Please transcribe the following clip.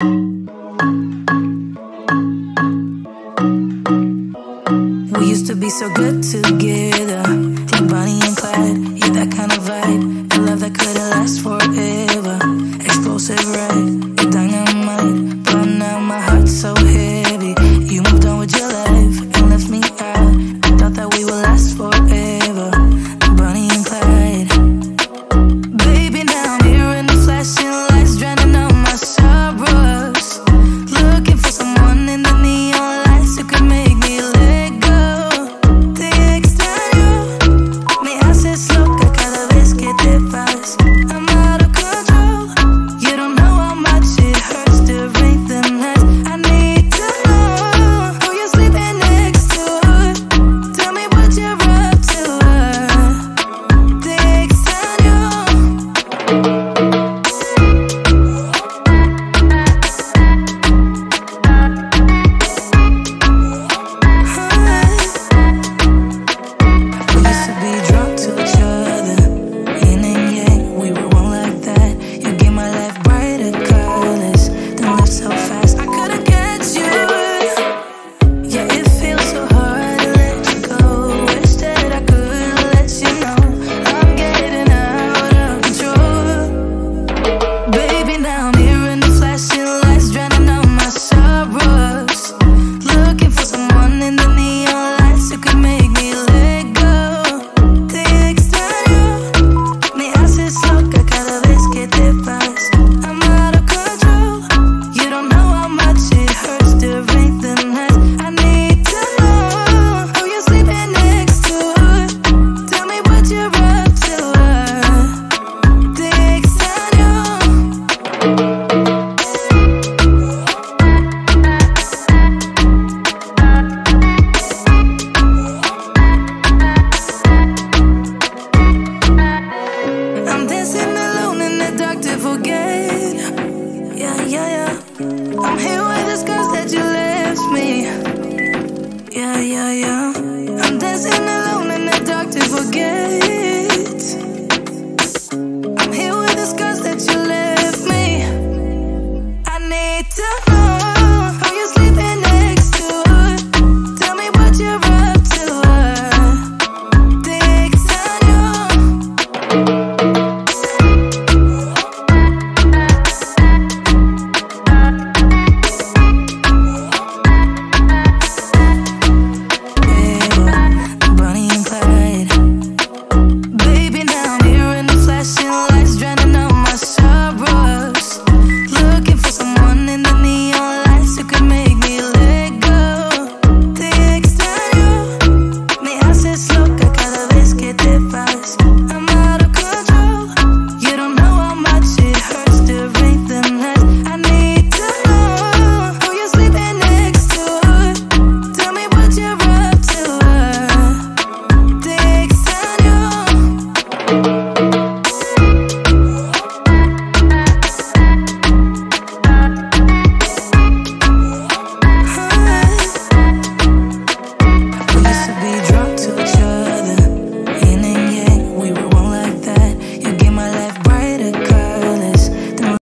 We used to be so good together, like Bonnie and Clyde. Yeah, that kind of vibe, a love that couldn't last forever. Explosive ride, you dynamite, but now my heart's so heavy. You moved on with your life and left me out. I thought that we would last forever. yeah, yeah. I'm dancing alone in the dark to forget.